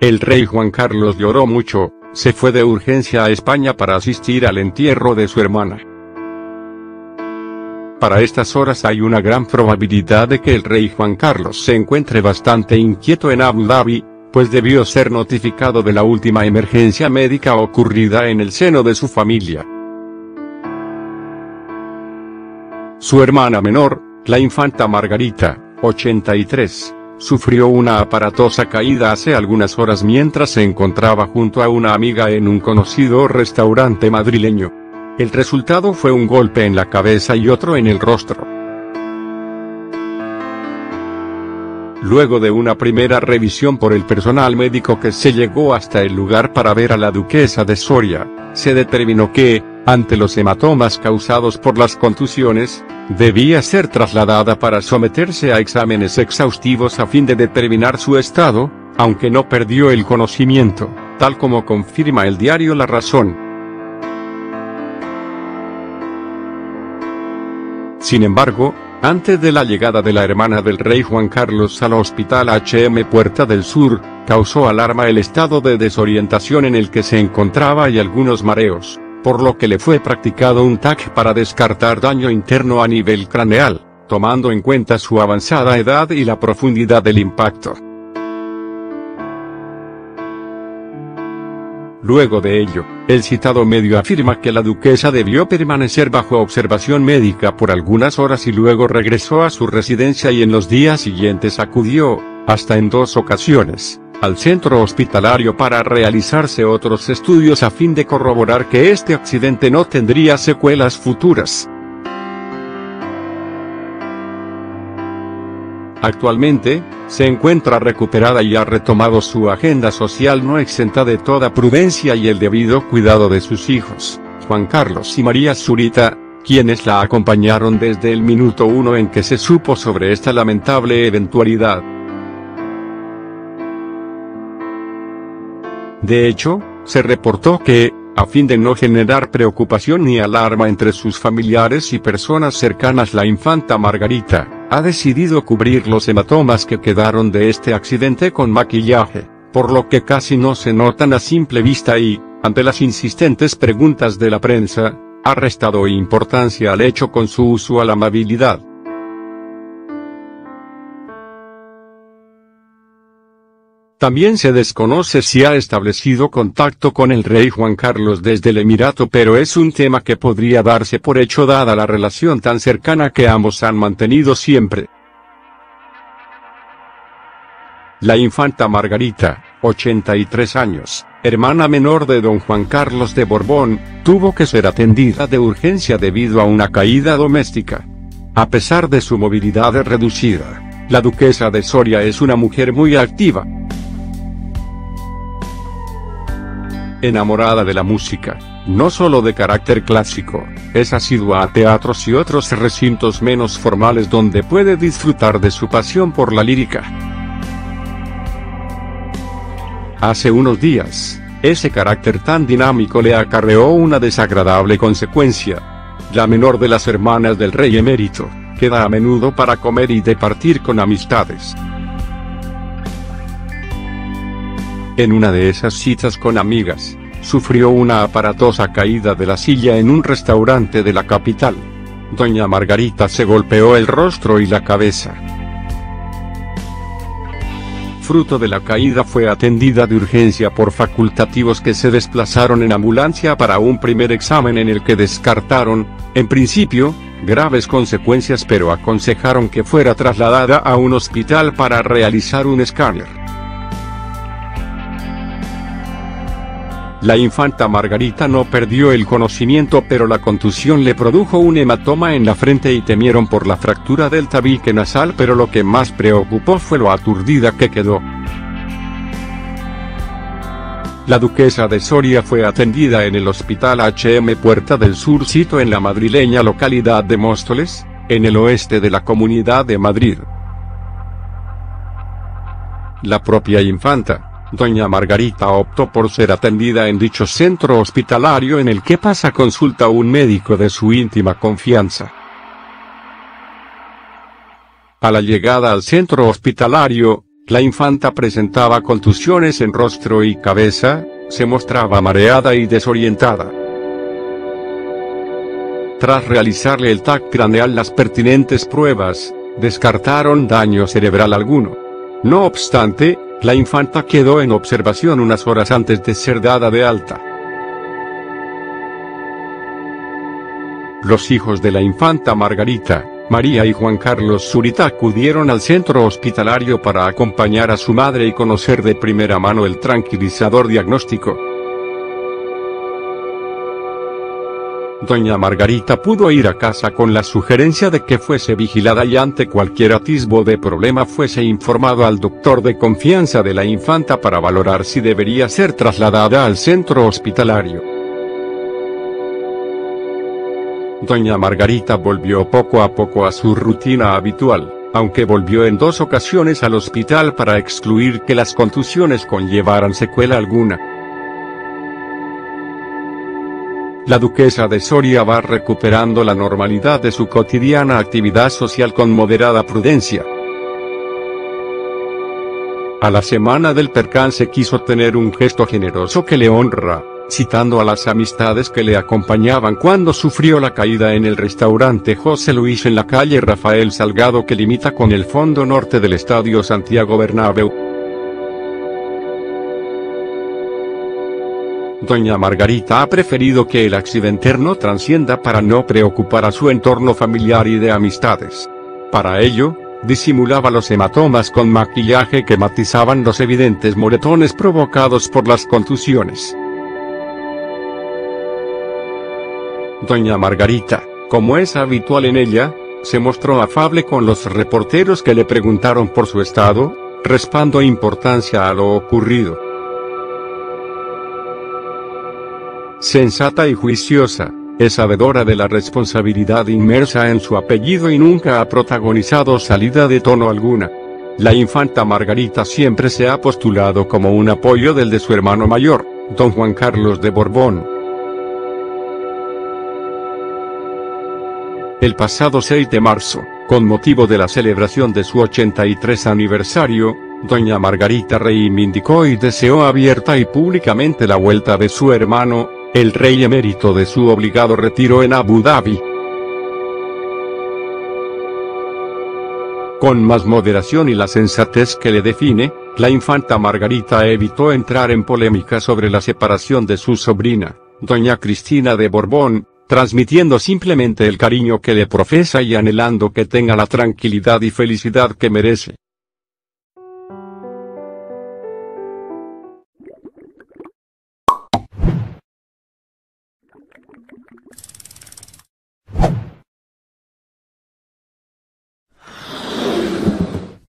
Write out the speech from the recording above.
El rey Juan Carlos lloró mucho, se fue de urgencia a España para asistir al entierro de su hermana. Para estas horas hay una gran probabilidad de que el rey Juan Carlos se encuentre bastante inquieto en Abu Dhabi, pues debió ser notificado de la última emergencia médica ocurrida en el seno de su familia. Su hermana menor, la infanta Margarita, 83, sufrió una aparatosa caída hace algunas horas mientras se encontraba junto a una amiga en un conocido restaurante madrileño. El resultado fue un golpe en la cabeza y otro en el rostro. Luego de una primera revisión por el personal médico que se llegó hasta el lugar para ver a la duquesa de Soria, se determinó que, ante los hematomas causados por las contusiones, debía ser trasladada para someterse a exámenes exhaustivos a fin de determinar su estado, aunque no perdió el conocimiento, tal como confirma el diario La Razón. Sin embargo, antes de la llegada de la hermana del rey Juan Carlos al hospital HM Puerta del Sur, causó alarma el estado de desorientación en el que se encontraba y algunos mareos, por lo que le fue practicado un TAC para descartar daño interno a nivel craneal, tomando en cuenta su avanzada edad y la profundidad del impacto. Luego de ello, el citado medio afirma que la duquesa debió permanecer bajo observación médica por algunas horas y luego regresó a su residencia y en los días siguientes acudió, hasta en dos ocasiones, al centro hospitalario para realizarse otros estudios a fin de corroborar que este accidente no tendría secuelas futuras. Actualmente, se encuentra recuperada y ha retomado su agenda social no exenta de toda prudencia y el debido cuidado de sus hijos, Juan Carlos y María Zurita, quienes la acompañaron desde el minuto uno en que se supo sobre esta lamentable eventualidad. De hecho, se reportó que, a fin de no generar preocupación ni alarma entre sus familiares y personas cercanas la infanta Margarita, ha decidido cubrir los hematomas que quedaron de este accidente con maquillaje, por lo que casi no se notan a simple vista y, ante las insistentes preguntas de la prensa, ha restado importancia al hecho con su usual amabilidad. También se desconoce si ha establecido contacto con el rey Juan Carlos desde el Emirato pero es un tema que podría darse por hecho dada la relación tan cercana que ambos han mantenido siempre. La infanta Margarita, 83 años, hermana menor de don Juan Carlos de Borbón, tuvo que ser atendida de urgencia debido a una caída doméstica. A pesar de su movilidad reducida, la duquesa de Soria es una mujer muy activa. Enamorada de la música, no solo de carácter clásico, es asidua a teatros y otros recintos menos formales donde puede disfrutar de su pasión por la lírica. Hace unos días, ese carácter tan dinámico le acarreó una desagradable consecuencia. La menor de las hermanas del rey emérito, queda a menudo para comer y departir con amistades. En una de esas citas con amigas, sufrió una aparatosa caída de la silla en un restaurante de la capital. Doña Margarita se golpeó el rostro y la cabeza. Fruto de la caída fue atendida de urgencia por facultativos que se desplazaron en ambulancia para un primer examen en el que descartaron, en principio, graves consecuencias pero aconsejaron que fuera trasladada a un hospital para realizar un escáner. La infanta Margarita no perdió el conocimiento pero la contusión le produjo un hematoma en la frente y temieron por la fractura del tabique nasal pero lo que más preocupó fue lo aturdida que quedó. La duquesa de Soria fue atendida en el hospital HM Puerta del Sur sito en la madrileña localidad de Móstoles, en el oeste de la Comunidad de Madrid. La propia infanta, Doña Margarita optó por ser atendida en dicho centro hospitalario en el que pasa consulta un médico de su íntima confianza. A la llegada al centro hospitalario, la infanta presentaba contusiones en rostro y cabeza, se mostraba mareada y desorientada. Tras realizarle el TAC craneal las pertinentes pruebas, descartaron daño cerebral alguno. No obstante, la infanta quedó en observación unas horas antes de ser dada de alta. Los hijos de la infanta Margarita, María y Juan Carlos Zurita acudieron al centro hospitalario para acompañar a su madre y conocer de primera mano el tranquilizador diagnóstico. Doña Margarita pudo ir a casa con la sugerencia de que fuese vigilada y ante cualquier atisbo de problema fuese informado al doctor de confianza de la infanta para valorar si debería ser trasladada al centro hospitalario. Doña Margarita volvió poco a poco a su rutina habitual, aunque volvió en dos ocasiones al hospital para excluir que las contusiones conllevaran secuela alguna. La duquesa de Soria va recuperando la normalidad de su cotidiana actividad social con moderada prudencia. A la semana del percance quiso tener un gesto generoso que le honra, citando a las amistades que le acompañaban cuando sufrió la caída en el restaurante José Luis en la calle Rafael Salgado que limita con el fondo norte del Estadio Santiago Bernabéu. Doña Margarita ha preferido que el accidente no trascienda para no preocupar a su entorno familiar y de amistades. Para ello, disimulaba los hematomas con maquillaje que matizaban los evidentes moretones provocados por las contusiones. Doña Margarita, como es habitual en ella, se mostró afable con los reporteros que le preguntaron por su estado, respando importancia a lo ocurrido. Sensata y juiciosa, es sabedora de la responsabilidad inmersa en su apellido y nunca ha protagonizado salida de tono alguna. La infanta Margarita siempre se ha postulado como un apoyo del de su hermano mayor, don Juan Carlos de Borbón. El pasado 6 de marzo, con motivo de la celebración de su 83 aniversario, doña Margarita reivindicó y deseó abierta y públicamente la vuelta de su hermano, el rey emérito de su obligado retiro en Abu Dhabi. Con más moderación y la sensatez que le define, la infanta Margarita evitó entrar en polémica sobre la separación de su sobrina, doña Cristina de Borbón, transmitiendo simplemente el cariño que le profesa y anhelando que tenga la tranquilidad y felicidad que merece.